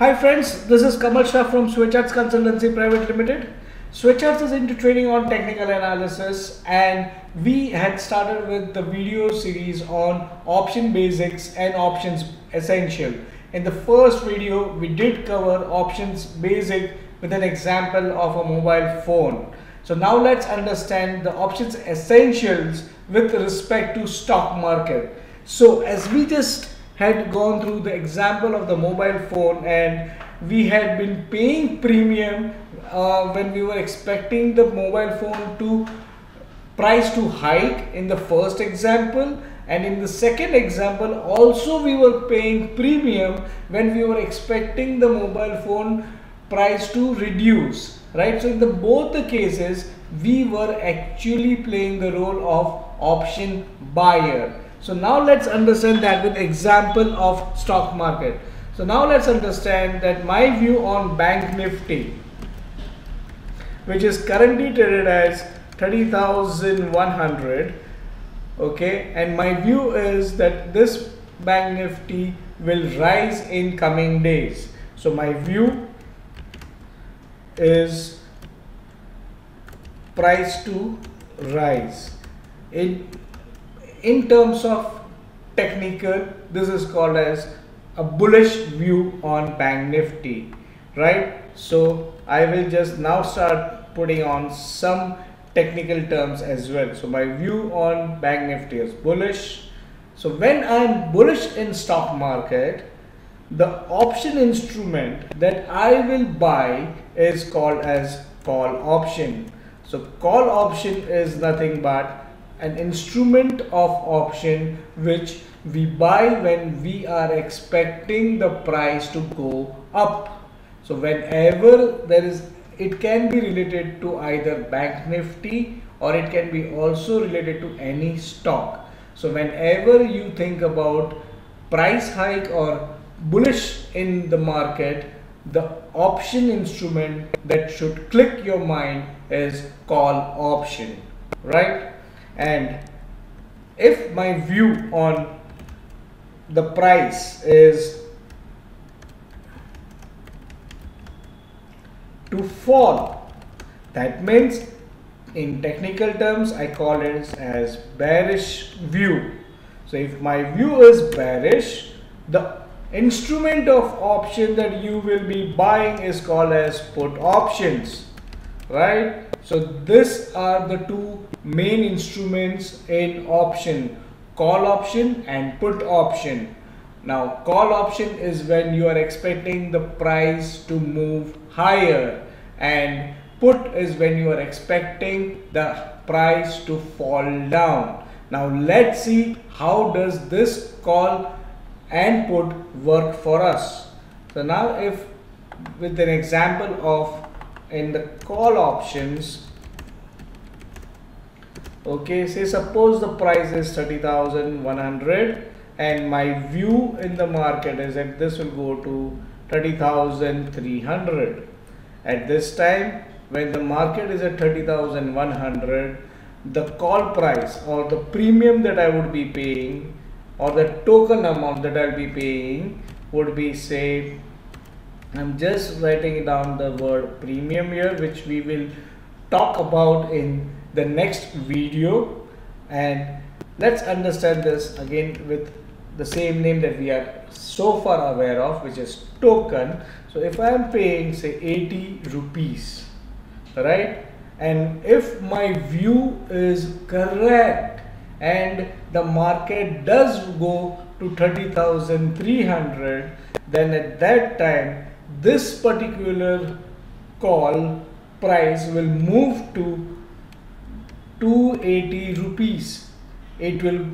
Hi friends, this is Kamal Shah from Swaycharts Consultancy Private Limited. Swaycharts is into training on technical analysis and we had started with the video series on option basics and options essential. In the first video, we did cover options basic with an example of a mobile phone. So now let's understand the options essentials with respect to stock market. So as we just had gone through the example of the mobile phone and we had been paying premium uh, when we were expecting the mobile phone to price to hike in the first example. And in the second example also we were paying premium when we were expecting the mobile phone price to reduce right? So in the both the cases we were actually playing the role of option buyer so now let's understand that with example of stock market. So now let's understand that my view on Bank Nifty, which is currently traded as 30,100. Okay, and my view is that this Bank Nifty will rise in coming days. So my view is price to rise. It in terms of technical this is called as a bullish view on bank nifty right? So i will just now start putting on some technical terms as well. So my view on bank nifty is bullish. So when i'm bullish in stock market the option instrument that i will buy is called as call option. So call option is nothing but an instrument of option which we buy when we are expecting the price to go up. So whenever there is, it can be related to either bank nifty or it can be also related to any stock. So whenever you think about price hike or bullish in the market, the option instrument that should click your mind is call option, right? And if my view on the price is to fall that means in technical terms I call it as bearish view. So if my view is bearish the instrument of option that you will be buying is called as put options right so these are the two main instruments in option. Call option and put option. Now call option is when you are expecting the price to move higher and put is when you are expecting the price to fall down. Now let's see how does this call and put work for us. So now if with an example of in the call options. Okay say suppose the price is 30,100 and my view in the market is that this will go to 30,300 at this time when the market is at 30,100 the call price or the premium that I would be paying or the token amount that I'll be paying would be say I'm just writing down the word premium here which we will talk about in the next video. And let's understand this again with the same name that we are so far aware of which is token. So if I am paying say 80 rupees right? And if my view is correct and the market does go to 30,300 then at that time this particular call price will move to 280 rupees. It will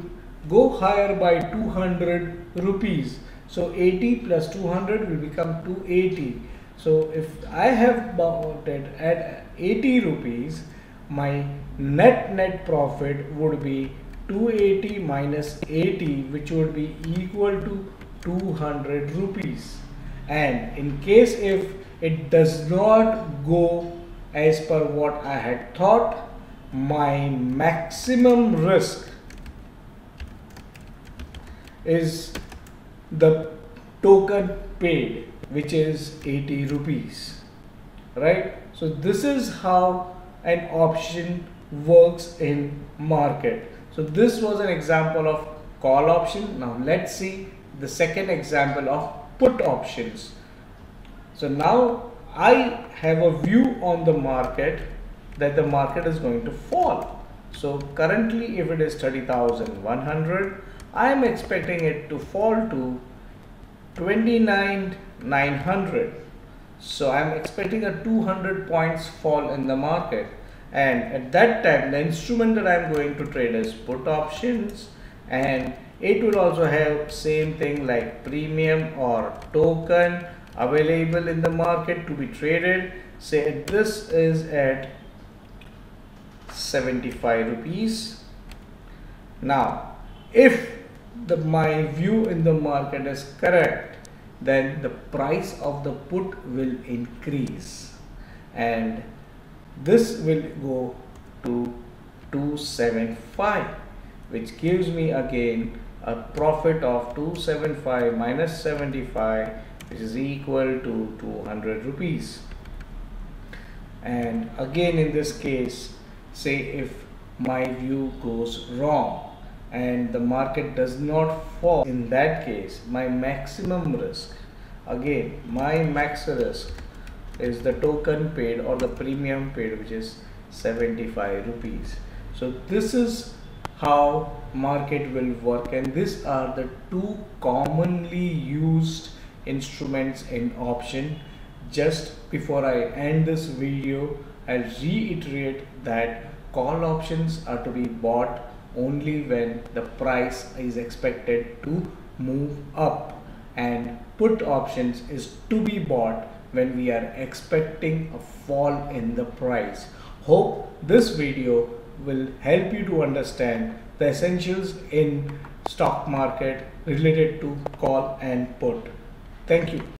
go higher by 200 rupees. So 80 plus 200 will become 280 so if I have bought it at 80 rupees my net net profit would be 280 minus 80 which would be equal to 200 rupees and in case if it does not go as per what I had thought my maximum risk is the token paid which is 80 rupees. Right? So this is how an option works in market. So this was an example of call option. Now let's see the second example of put options. So now I have a view on the market that the market is going to fall. So currently if it is 30,100 I am expecting it to fall to 29,900 so I'm expecting a 200 points fall in the market. And at that time the instrument that I'm going to trade is put options and it will also have same thing like premium or token available in the market to be traded. Say this is at 75 rupees. Now if the my view in the market is correct then the price of the put will increase. And this will go to 275 which gives me again a profit of 275 minus 75 which is equal to 200 rupees. And again in this case say if my view goes wrong and the market does not fall in that case my maximum risk again my max risk is the token paid or the premium paid which is 75 rupees. So this is how market will work. And these are the two commonly used instruments in option. Just before I end this video I'll reiterate that call options are to be bought only when the price is expected to move up. And put options is to be bought when we are expecting a fall in the price. Hope this video will help you to understand the essentials in stock market related to call and put. Thank you.